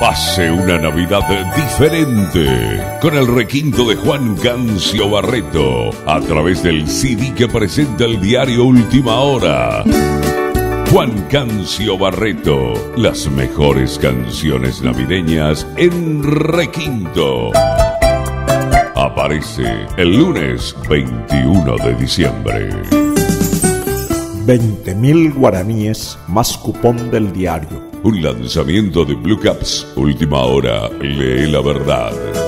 Pase una Navidad diferente con el requinto de Juan Cancio Barreto a través del CD que presenta el diario Última Hora. Juan Cancio Barreto, las mejores canciones navideñas en requinto. Aparece el lunes 21 de diciembre. 20.000 guaraníes más cupón del diario. Un lanzamiento de Blue Caps. Última hora, lee la verdad.